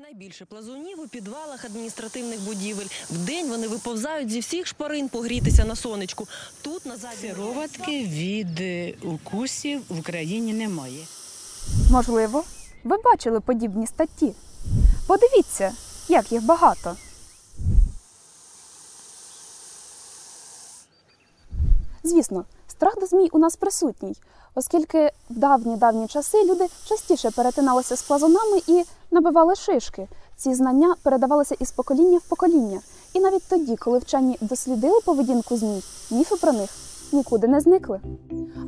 Найбільше плазунів у підвалах адміністративних будівель. Вдень вони виповзають зі всіх шпарин погрітися на сонечку. Тут на задній Сироватки від е, укусів в Україні немає. Можливо, ви бачили подібні статті. Подивіться, як їх багато. Звісно, страх до змій у нас присутній, оскільки в давні-давні часи люди частіше перетиналися з плазунами і набивали шишки. Ці знання передавалися із покоління в покоління. І навіть тоді, коли вчені дослідили поведінку змій, міфи про них нікуди не зникли.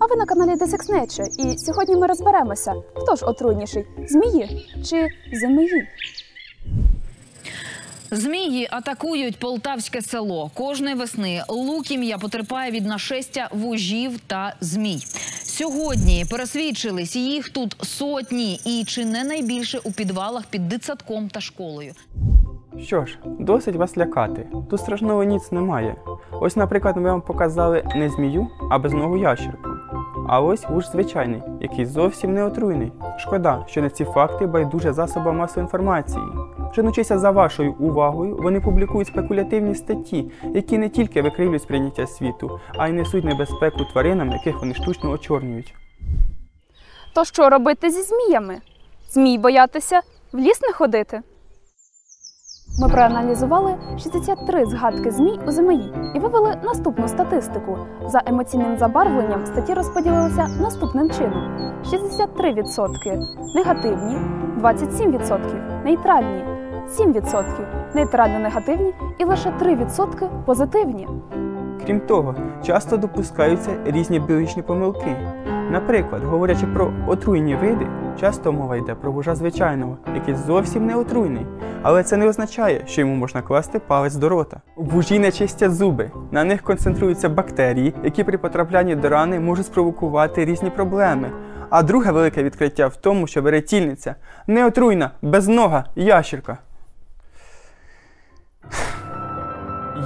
А ви на каналі Nature, і сьогодні ми розберемося, хто ж отруйніший змії чи змії. Змії атакують полтавське село. Кожної весни Лукім'я потерпає від нашестя вужів та змій. Сьогодні пересвідчились їх тут сотні, і чи не найбільше у підвалах під дитсадком та школою. Що ж, досить вас лякати. Тут страшного ніц немає. Ось, наприклад, ми вам показали не змію, а безногу ящерку. А ось вуж звичайний, який зовсім не отруйний. Шкода, що на ці факти байдуже засоба масової інформації. Женучися за вашою увагою, вони публікують спекулятивні статті, які не тільки викривлюють сприйняття світу, а й несуть небезпеку тваринам, яких вони штучно очорнюють. То що робити зі зміями? Змій боятися, в ліс не ходити. Ми проаналізували 63 згадки змій у ЗМІ і вивели наступну статистику. За емоційним забарвленням статті розподілилися наступним чином: 63% негативні, 27% нейтральні, 7% нейтрально-негативні і лише 3% позитивні. Крім того, часто допускаються різні біологічні помилки. Наприклад, говорячи про отруйні види, часто мова йде про вужа звичайного, який зовсім не отруйний. Але це не означає, що йому можна класти палець до рота. Вужі не чистять зуби. На них концентруються бактерії, які при потраплянні до рани можуть спровокувати різні проблеми. А друге велике відкриття в тому, що веретільниця неотруйна, безнога ящерка.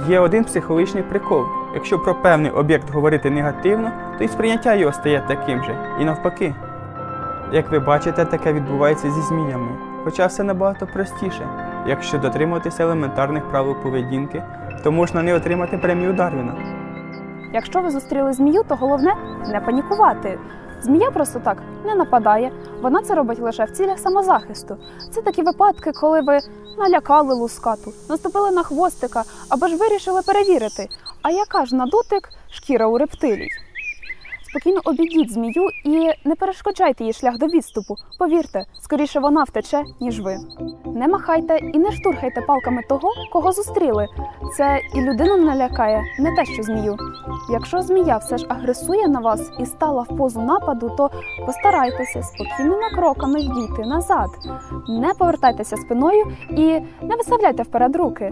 Є один психологічний прикол. Якщо про певний об'єкт говорити негативно, то і сприйняття його стає таким же, і навпаки. Як ви бачите, таке відбувається зі зміями. Хоча все набагато простіше. Якщо дотримуватися елементарних правил поведінки, то можна не отримати премію Дарвіна. Якщо ви зустріли змію, то головне не панікувати. Змія просто так не нападає, вона це робить лише в цілях самозахисту. Це такі випадки, коли ви налякали лускату, наступили на хвостика або ж вирішили перевірити, а яка ж на дотик шкіра у рептилій. Спокійно обійдіть змію і не перешкоджайте їй шлях до відступу. Повірте, скоріше вона втече, ніж ви. Не махайте і не штурхайте палками того, кого зустріли. Це і людину не лякає, не те, що змію. Якщо змія все ж агресує на вас і стала в позу нападу, то постарайтеся спокійними кроками вдійти назад. Не повертайтеся спиною і не виставляйте вперед руки.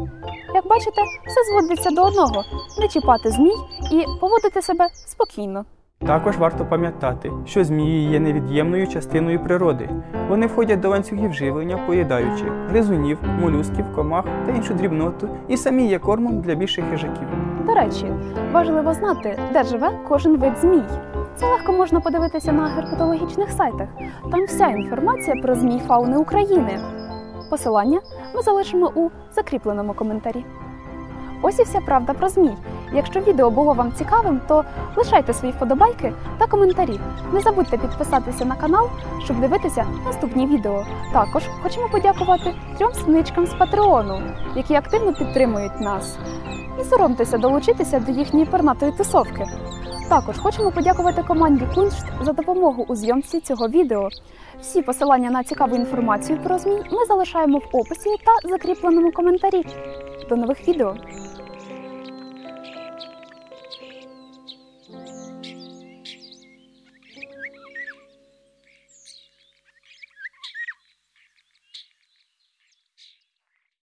Як бачите, все зводиться до одного: не чіпати змій і поводити себе спокійно. Також варто пам'ятати, що змії є невід'ємною частиною природи. Вони входять до ланцюгів живлення, поїдаючи гризунів, молюсків, комах та іншу дрібноту, і самі є кормом для більших хижаків. До речі, важливо знати, де живе кожен вид змій. Це легко можна подивитися на герпетологічних сайтах. Там вся інформація про змій фауни України. Посилання ми залишимо у закріпленому коментарі. Ось і вся правда про змій. Якщо відео було вам цікавим, то лишайте свої вподобайки та коментарі. Не забудьте підписатися на канал, щоб дивитися наступні відео. Також хочемо подякувати трьом синичкам з Патреону, які активно підтримують нас. Не соромтеся долучитися до їхньої пернатої тусовки. Також хочемо подякувати команді Куншт за допомогу у зйомці цього відео. Всі посилання на цікаву інформацію про ЗМІ ми залишаємо в описі та закріпленому коментарі. До нових відео!